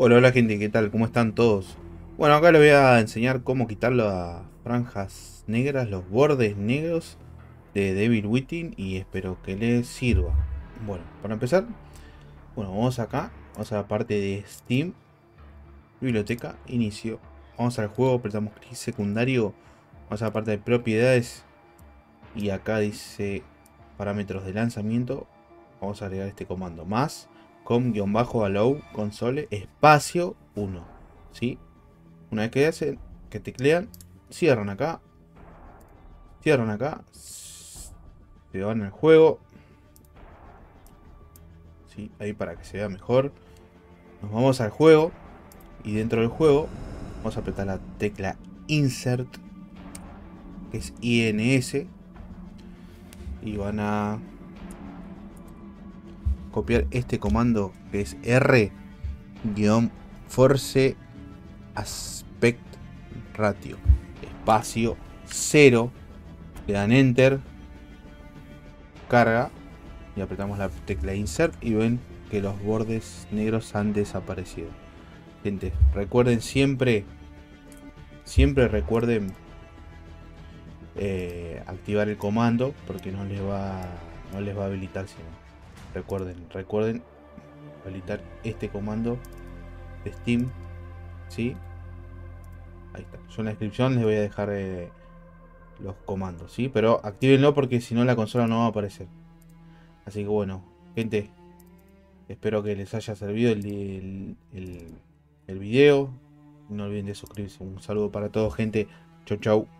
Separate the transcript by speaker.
Speaker 1: Hola, hola gente, ¿qué tal? ¿Cómo están todos? Bueno, acá les voy a enseñar cómo quitar las franjas negras, los bordes negros de Devil Within y espero que les sirva. Bueno, para empezar, bueno, vamos acá, vamos a la parte de Steam, biblioteca, inicio. Vamos al juego, apretamos clic secundario, vamos a la parte de propiedades y acá dice parámetros de lanzamiento. Vamos a agregar este comando más com-allow console espacio 1. ¿Sí? Una vez que hacen, que teclean, cierran acá. Cierran acá. Se van al juego. ¿Sí? Ahí para que se vea mejor. Nos vamos al juego. Y dentro del juego vamos a apretar la tecla Insert. Que es INS. Y van a copiar este comando que es R-Force Aspect Ratio. Espacio 0. Le dan Enter. Carga. Y apretamos la tecla Insert y ven que los bordes negros han desaparecido. Gente, recuerden siempre, siempre recuerden eh, activar el comando porque no les va, no les va a habilitar recuerden, recuerden habilitar este comando de Steam, ¿sí? Ahí está. Yo en la descripción les voy a dejar eh, los comandos, ¿sí? Pero actívenlo porque si no la consola no va a aparecer. Así que bueno, gente, espero que les haya servido el, el, el video. No olviden de suscribirse. Un saludo para todos, gente. Chau, chau.